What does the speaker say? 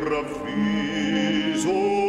paradiso